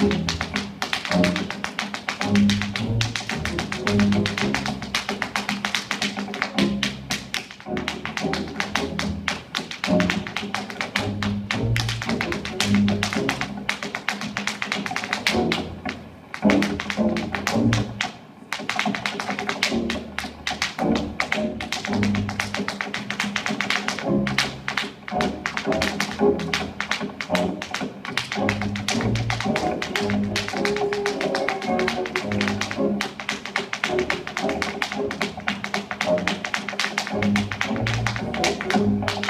Thank you. Música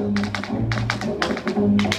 フフフフフフフ。